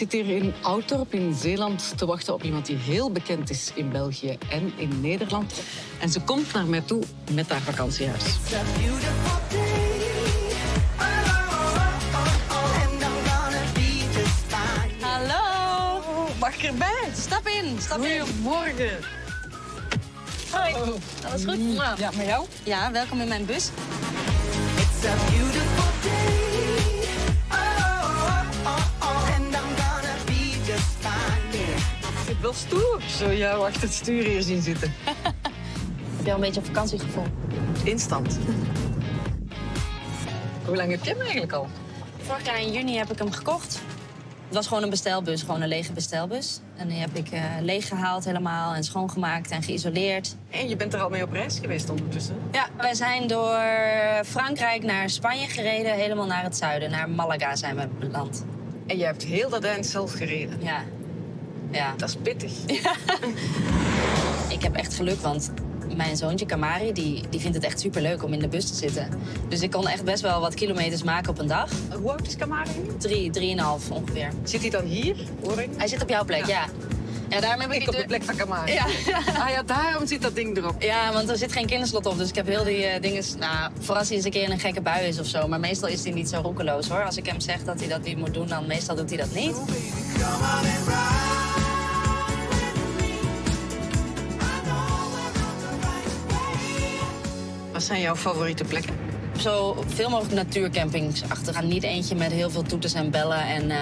zit hier in Ouddorp in Zeeland te wachten op iemand die heel bekend is in België en in Nederland. En ze komt naar mij toe met haar vakantiehuis. Hallo. Mag ik erbij? Stap in, stap in. Goedemorgen. Hoi. Alles goed? Ja, met jou? Ja, welkom in mijn bus. Ik zit stoer. Zo jou achter het stuur hier zien zitten. Heb je al een beetje op vakantiegevoel? Instant. Hoe lang heb je hem eigenlijk al? Vorig jaar in juni heb ik hem gekocht. Het was gewoon een bestelbus, gewoon een lege bestelbus. En die heb ik eh leeggehaald helemaal en schoongemaakt en geïsoleerd. En je bent er al mee op reis geweest ondertussen. Ja, wij zijn door Frankrijk naar Spanje gereden, helemaal naar het zuiden. Naar Malaga zijn we beland. En je hebt heel dat eind zelf gereden. Ja. Ja. Dat is pittig. Ik heb echt geluk, want mijn zoontje Kamari die, die vindt het echt superleuk om in de bus te zitten. Dus ik kon echt best wel wat kilometers maken op een dag. Hoe oud is Kamari nu? Drie, drieënhalf ongeveer. Zit hij dan hier, hoor ik? Hij zit op jouw plek, ja. Ja, daarom heb ik, Ik op de plek van Kamari. Ja. Ah ja, daarom zit dat ding erop. Ja, want er zit geen kinderslot op. Dus ik heb heel die eh, dingen... Nou, voor als hij eens een keer in een gekke bui is of zo. Maar meestal is hij niet zo roekeloos, hoor. Als ik hem zeg dat hij dat niet moet doen, dan meestal doet hij dat niet. Wat zijn jouw favoriete plekken? Zo veel mogelijk natuurcampings achter. Niet eentje met heel veel toeters en bellen en eh,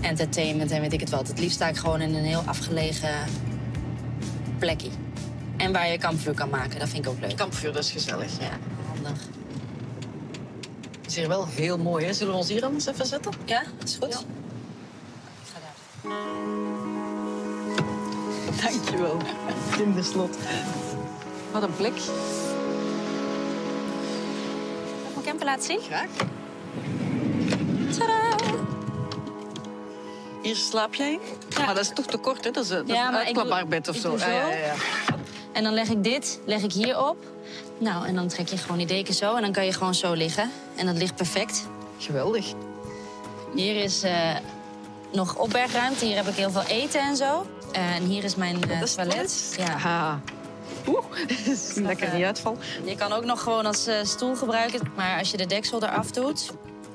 entertainment en weet ik het wat. Het liefst sta ik gewoon in een heel afgelegen plekje. En waar je kampvuur kan maken, dat vind ik ook leuk. Kampvuur, dat is gezellig. Ja, handig. Het is hier wel heel mooi, hè? Zullen we ons hier anders even zetten? Ja, is goed. Ja. Ik ga daar. Dankjewel. Kinderslot. Wat een plek. Laten zien? Graag. Tadaa! Hier slaap jij? Ja. Maar dat is toch te kort, hè? Dat is, een- dat is Ja, een maar ik uitklapbaar bed of zo. Ja, zo. ja, ja, ja. En dan leg ik dit, leg ik hierop. Nou, en dan trek je gewoon die deken zo en dan kan je gewoon zo liggen. En dat ligt perfect. Geweldig. Hier is eh, nog opbergruimte. Hier heb ik heel veel eten en zo. Eh, en hier is mijn eh, is toilet. Ja. Ha. Oeh, dat ik er niet uitval. Je kan ook nog gewoon als eh, stoel gebruiken. Maar als je de deksel eraf doet,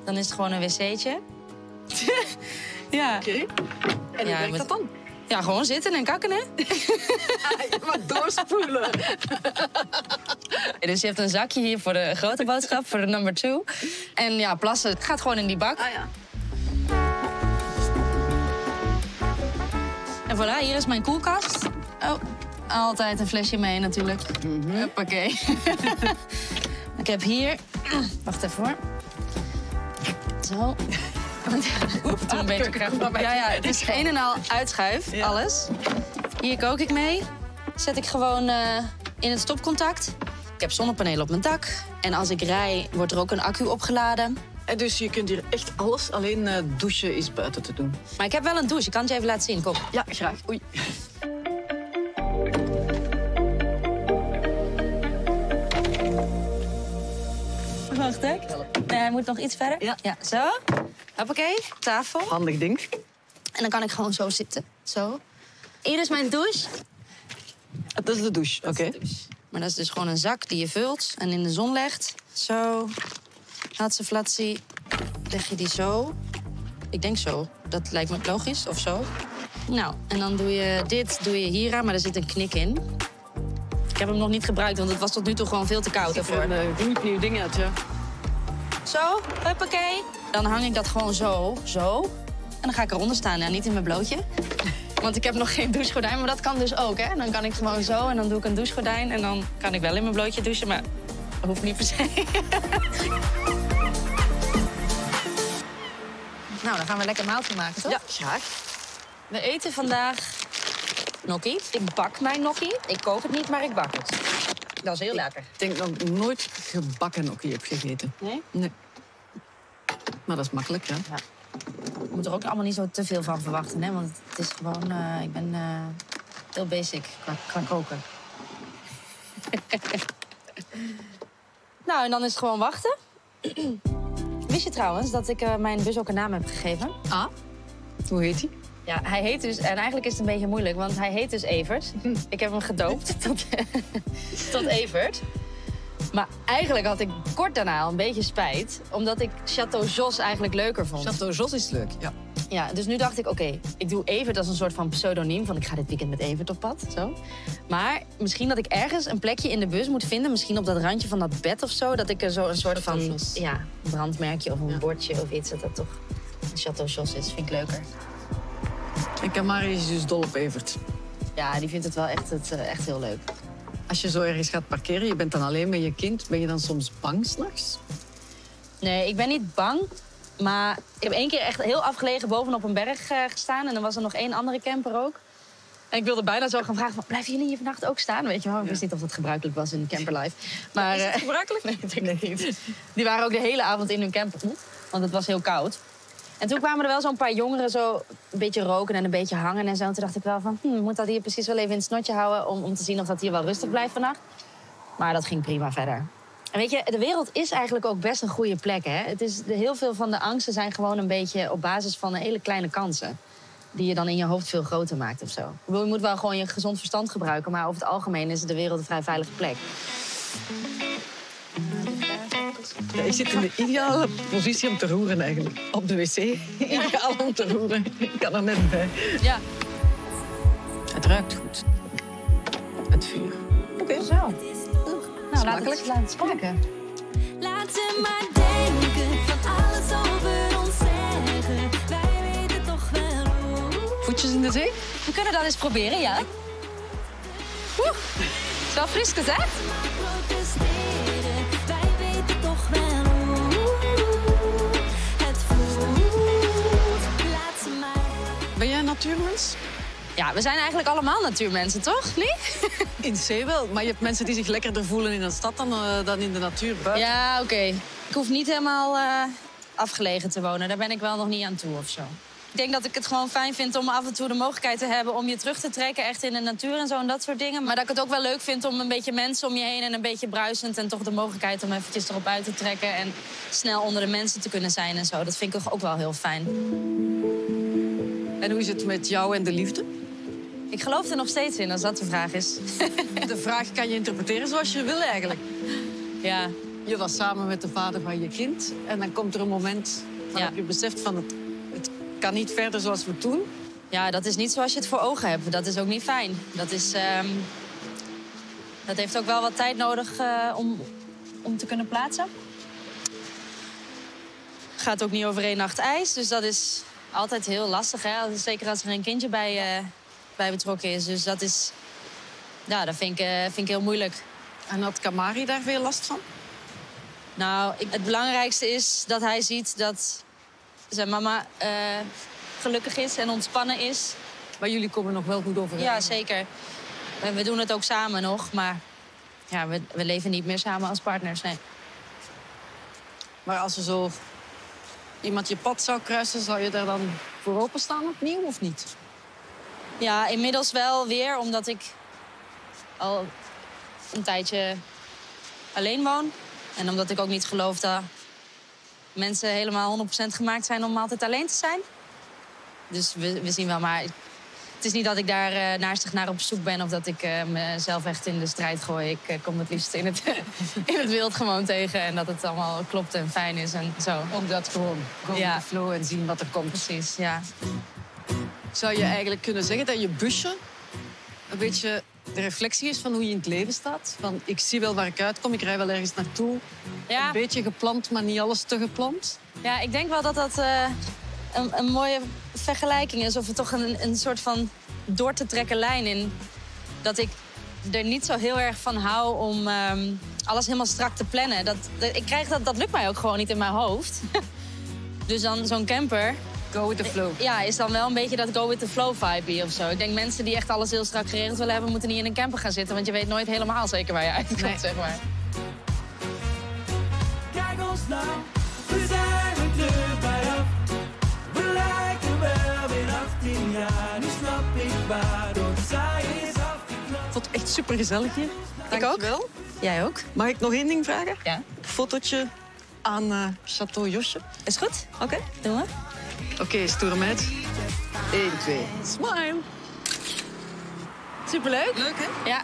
dan is het gewoon een wc'tje. ja. Oké. En hoe Ja, werkt dat dan? ja, gewoon zitten en kakken, hè? Maar doorspoelen. Dus je hebt een zakje hier voor de grote boodschap, voor de number two. En ja, plassen gaat gewoon in die bak. Ah ja. En voilà, hier is mijn koelkast. Oh, altijd een flesje mee natuurlijk. Hoppakee. ik heb hier... Wacht even hoor. Zo. Oef, toen een beetje kracht. Ja, ja, het is een en al uitschuif, Ja. alles. Hier kook ik mee. Zet ik gewoon eh, in het stopcontact. Ik heb zonnepanelen op mijn dak. En als ik rij, wordt er ook een accu opgeladen. En dus je kunt hier echt alles, alleen eh, douchen is buiten te doen. Maar ik heb wel een douche. Ik kan het je even laten zien. Kom. Ja, graag. Oei. Wacht, hè? Nee, hij moet nog iets verder. Ja. Ja, zo. Hoppakee, tafel. Handig ding. En dan kan ik gewoon zo zitten. Zo. Hier is mijn douche. Dat is de douche, oké. Maar dat is dus gewoon een zak die je vult en in de zon legt. Zo. Laatste flatsie. Leg je die zo. Ik denk zo. Dat lijkt me logisch, of zo. Nou, en dan doe je dit doe je hier aan, maar er zit een knik in. Ik heb hem nog niet gebruikt, want het was tot nu toe gewoon veel te koud ervoor. Een uh, gloednieuw ding uit, ja. Zo, huppakee. Dan hang ik dat gewoon zo, zo. En dan ga ik eronder staan, ja, niet in mijn blootje. Want ik heb nog geen douchegordijn, maar dat kan dus ook, hè. Dan kan ik gewoon zo en dan doe ik een douchegordijn... en dan kan ik wel in mijn blootje douchen, maar dat hoeft niet per se. nou, dan gaan we lekker maaltje maken, toch? Ja, graag. We eten vandaag gnocchi. Ik bak mijn gnocchi. Ik kook het niet, maar ik bak het. Dat is heel lekker. Ik denk dat ik nooit gebakken gnocchi heb gegeten. Nee? Nee. Maar dat is makkelijk, ja. Je moet er ook allemaal niet zo te veel van verwachten, hè? Want het is gewoon... eh, ik ben eh, heel basic qua, qua koken. nou, en dan is het gewoon wachten. Wist je trouwens dat ik eh, mijn bus ook een naam heb gegeven? Ah? Hoe heet hij? Ja, hij heet dus, en eigenlijk is het een beetje moeilijk, want hij heet dus Evert. Ik heb hem gedoopt tot, tot Evert. Maar eigenlijk had ik kort daarna al een beetje spijt, omdat ik Chateau Jos eigenlijk leuker vond. Chateau Jos is leuk, ja. Ja, dus nu dacht ik, oké, ik doe Evert als een soort van pseudoniem. Van ik ga dit weekend met Evert op pad, zo. Maar misschien dat ik ergens een plekje in de bus moet vinden. Misschien op dat randje van dat bed of zo. Dat ik er zo een soort van ja, brandmerkje of een bordje of iets. Dat dat toch een Chateau Jos is. Vind ik leuker. En Kamari is dus dol op Evert. Ja, die vindt het wel echt, het, eh, echt heel leuk. Als je zo ergens gaat parkeren, je bent dan alleen met je kind, ben je dan soms bang s'nachts? Nee, ik ben niet bang. Maar ik heb één keer echt heel afgelegen bovenop een berg eh, gestaan. En dan was er nog één andere camper ook. En ik wilde bijna zo gaan vragen, van, blijven jullie hier vannacht ook staan? Weet je wel, ik wist niet of dat gebruikelijk was in camperlife. Maar, Is het eh, gebruikelijk? Nee, denk ik niet. Die waren ook de hele avond in hun camper, want het was heel koud. En toen kwamen er wel zo'n paar jongeren zo een beetje roken en een beetje hangen en zo. En toen dacht ik wel van, hm, moet dat hier precies wel even in het snotje houden... om, om te zien of dat hier wel rustig blijft vannacht. Maar dat ging prima verder. En weet je, de wereld is eigenlijk ook best een goede plek, hè? Het is, heel veel van de angsten zijn gewoon een beetje op basis van hele kleine kansen. Die je dan in je hoofd veel groter maakt of zo. Je moet wel gewoon je gezond verstand gebruiken... maar over het algemeen is de wereld een vrij veilige plek. Ja, ik zit in de ideale positie om te roeren eigenlijk. Op de wc. Ideaal om te roeren. Ik kan er net bij. Ja, Het ruikt goed. Het vuur. Oké. zo. Nou, laat Smakelijk. het, laat het smaken. Laat ze maar denken, van alles over ons zeggen. Wij weten toch wel hoe. Voetjes in de zee? We kunnen dat eens proberen, ja? Oeh, is wel fris gezegd. Natuurmens? Ja, we zijn eigenlijk allemaal natuurmensen, toch? Nee? In zee wel, maar je hebt mensen die zich lekkerder voelen in een stad dan, eh, dan in de natuur buiten. Ja, oké. Ik hoef niet helemaal eh, afgelegen te wonen. Daar ben ik wel nog niet aan toe of zo. Ik denk dat ik het gewoon fijn vind om af en toe de mogelijkheid te hebben om je terug te trekken, echt in de natuur en zo en dat soort dingen. Maar dat ik het ook wel leuk vind om een beetje mensen om je heen en een beetje bruisend en toch de mogelijkheid om eventjes erop uit te trekken en snel onder de mensen te kunnen zijn en zo. Dat vind ik ook wel heel fijn. En hoe is het met jou en de liefde? Ik geloof er nog steeds in als dat de vraag is. De vraag kan je interpreteren zoals je wil eigenlijk. ja. Je was samen met de vader van je kind. En dan komt er een moment waarop Ja. je beseft van het, het kan niet verder zoals we toen. Ja, dat is niet zoals je het voor ogen hebt. Dat is ook niet fijn. Dat, is, ehm, dat heeft ook wel wat tijd nodig eh, om, om te kunnen plaatsen. Gaat ook niet over één nacht ijs, dus dat is altijd heel lastig. Hè? Zeker als er een kindje bij, eh, bij betrokken is. Dus dat is... Ja, dat vind ik, eh, vind ik heel moeilijk. En had Kamari daar veel last van? Nou, ik- het belangrijkste is dat hij ziet dat zijn mama eh, gelukkig is en ontspannen is. Maar jullie komen nog wel goed overeen. Ja, zeker. We, we doen het ook samen nog, maar ja, we, we leven niet meer samen als partners. Nee. Maar als er zo iemand je pad zou kruisen, zou je daar dan voor openstaan opnieuw of niet? Ja, inmiddels wel weer, omdat ik al een tijdje alleen woon. En omdat ik ook niet geloof dat mensen helemaal 100% gemaakt zijn om altijd alleen te zijn. Dus we, we zien wel, maar het is niet dat ik daar eh naastig naar op zoek ben... of dat ik eh, mezelf echt in de strijd gooi. Ik eh, kom het liefst in het, in het wild gewoon tegen... en dat het allemaal klopt en fijn is en zo. Om dat gewoon, gewoon Ja. de flow en zien wat er komt. Precies, ja. Zou je eigenlijk kunnen zeggen dat je busje een beetje de reflectie is van hoe je in het leven staat? Van ik zie wel waar ik uitkom, ik rij wel ergens naartoe. ja. Een beetje gepland, maar niet alles te gepland. Ja, ik denk wel dat dat een, een mooie vergelijking is. Of er toch een, een soort van door te trekken lijn in. Dat ik er niet zo heel erg van hou om ehm, alles helemaal strak te plannen. Dat, dat- ik krijg dat, dat lukt mij ook gewoon niet in mijn hoofd. dus dan zo'n camper, Go with the flow. ja, is dan wel een beetje dat go with the flow vibe of zo. Ik denk mensen die echt alles heel strak geregeld willen hebben, moeten niet in een camper gaan zitten. Want je weet nooit helemaal zeker waar je uitkomt, Nee. zeg maar. Kijk ons nou, Ik vond het echt super gezellig hier. Ik ook. Dankjewel. Jij ook? Mag ik nog één ding vragen? Ja. Fotootje aan eh Chateau Josje. Is goed? Oké. Doen we? Oké, stoere meid. 1, 2, smile. Superleuk. Leuk, hè? Ja,